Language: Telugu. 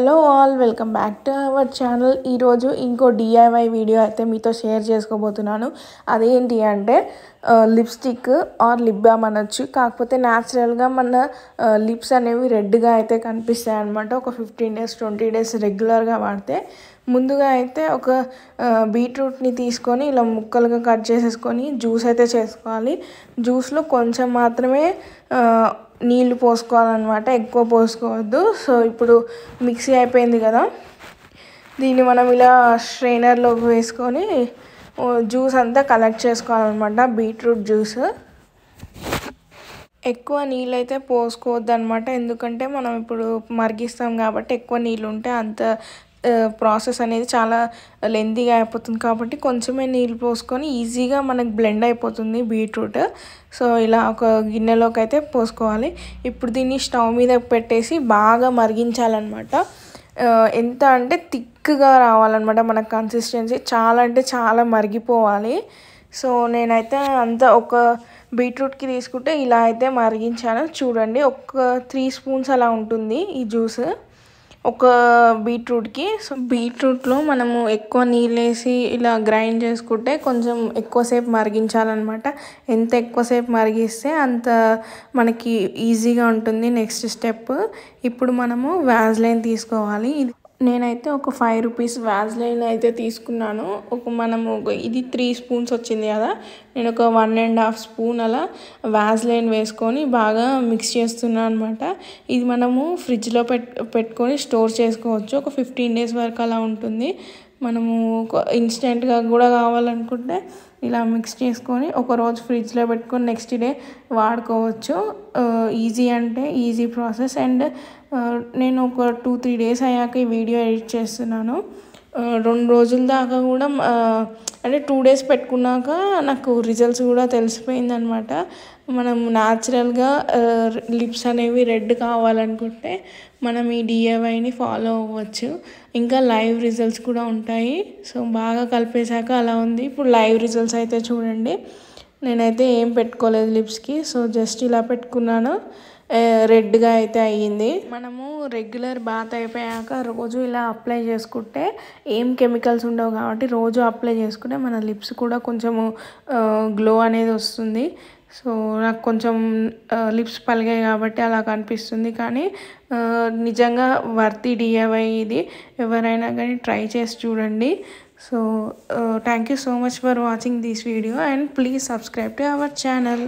Hello all welcome back to our channel. ఈరోజు ఇంకో డిఐవై వీడియో అయితే మీతో షేర్ చేసుకోబోతున్నాను. అదేంటి అంటే లిప్స్టిక్ ఆర్ లిప్ బామ్ అనొచ్చు. కాకపోతే న్యాచురల్గా మన లిప్స్ అనేవి రెడ్గా అయితే కనిపిస్తాయి అనమాట ఒక ఫిఫ్టీన్ డేస్ ట్వంటీ డేస్ రెగ్యులర్గా వాడితే. ముందుగా అయితే ఒక బీట్రూట్ని తీసుకొని ఇలా ముక్కలుగా కట్ చేసేసుకొని జ్యూస్ అయితే చేసుకోవాలి. జ్యూస్లో కొంచెం మాత్రమే నీళ్ళు పోసుకోవాలన్నమాట ఎక్కువ పోసుకోవద్దు. సో ఇప్పుడు మిక్సీ అయిపోయింది కదా. దీన్ని మనం ఇలా స్ట్రైనర్లోకి వేసుకొని జ్యూస్ అంతా కలెక్ట్ చేసుకోవాలన్నమాట బీట్రూట్ జ్యూస్. ఎక్కువ నీళ్ళు అయితే పోసుకోవద్దు అనమాట ఎందుకంటే మనం ఇప్పుడు మరిగిస్తాం కాబట్టి ఎక్కువ నీళ్ళు ఉంటే అంత ప్రాసెస్ అనేది చాలా లెందీగా అయిపోతుంది కాబట్టి కొంచెమే నీళ్ళు పోసుకొని ఈజీగా మనకు బ్లెండ్ అయిపోతుంది బీట్రూట్. సో ఇలా ఒక గిన్నెలోకి అయితే పోసుకోవాలి. ఇప్పుడు దీన్ని స్టవ్ మీద పెట్టేసి బాగా మరిగించాలన్నమాట. ఎంత అంటే థిక్గా రావాలన్నమాట మన కన్సిస్టెన్సీ. చాలా అంటే చాలా మరిగిపోవాలి. సో నేనైతే అంత ఒక బీట్రూట్కి తీసుకుంటే ఇలా అయితే మరిగించాను. చూడండి ఒక త్రీ స్పూన్స్ అలా ఉంటుంది ఈ జ్యూస్. ఒక బీట్రూట్కి. సో బీట్రూట్లో మనము ఎక్కువ నీళ్ళు వేసి ఇలా గ్రైండ్ చేసుకుంటే కొంచెం ఎక్కువసేపు మరిగించాలన్నమాట. ఎంత ఎక్కువసేపు మరిగిస్తే అంత మనకి ఈజీగా ఉంటుంది నెక్స్ట్ స్టెప్. ఇప్పుడు మనము వ్యాజ్లైన్ తీసుకోవాలి. ఇది నేనైతే ఒక ఫైవ్ రూపీస్ వ్యాజ్లైన్ అయితే తీసుకున్నాను. ఒక మనము ఇది త్రీ స్పూన్స్ వచ్చింది కదా నేను ఒక వన్ అండ్ హాఫ్ స్పూన్ అలా వ్యాజ్లైన్ వేసుకొని బాగా మిక్స్ చేస్తున్నాను అనమాట ఇది మనము ఫ్రిడ్జ్లో పెట్ పెట్టుకొని స్టోర్ చేసుకోవచ్చు. ఒక ఫిఫ్టీన్ డేస్ వరకు అలా ఉంటుంది. మనము ఇన్స్టెంట్గా కూడా కావాలనుకుంటే ఇలా మిక్స్ చేసుకొని ఒక రోజు ఫ్రిడ్జ్లో పెట్టుకొని నెక్స్ట్ డే వాడుకోవచ్చు. ఈజీ అంటే ఈజీ ప్రాసెస్ అండ్ నేను ఒక టూ త్రీ డేస్ అయ్యాక ఈ వీడియో ఎడిట్ చేస్తున్నాను. రెండు రోజుల దాకా కూడా అంటే టూ డేస్ పెట్టుకున్నాక నాకు రిజల్ట్స్ కూడా తెలిసిపోయింది అనమాట మనం న్యాచురల్గా లిప్స్ అనేవి రెడ్ కావాలనుకుంటే మనం ఈ డిఏవైని ఫాలో అవ్వచ్చు. ఇంకా లైవ్ రిజల్ట్స్ కూడా ఉంటాయి. సో బాగా కలిపేశాక అలా ఉంది. ఇప్పుడు లైవ్ రిజల్ట్స్ అయితే చూడండి. నేనైతే ఏం పెట్టుకోలేదు లిప్స్కి. సో జస్ట్ ఇలా పెట్టుకున్నాను. రెడ్గా అయితే అయ్యింది. మనము రెగ్యులర్ బాత్ అయిపోయాక రోజు ఇలా అప్లై చేసుకుంటే ఏం కెమికల్స్ ఉండవు కాబట్టి రోజు అప్లై చేసుకుంటే మన లిప్స్ కూడా కొంచెము గ్లో అనేది వస్తుంది. సో నాకు కొంచెం లిప్స్ పలిగాయి కాబట్టి అలా కనిపిస్తుంది. కానీ నిజంగా వర్తి డిఐవై ఇది. ఎవరైనా కానీ ట్రై చేసి చూడండి. So thank you so much for watching this video and please subscribe to our channel.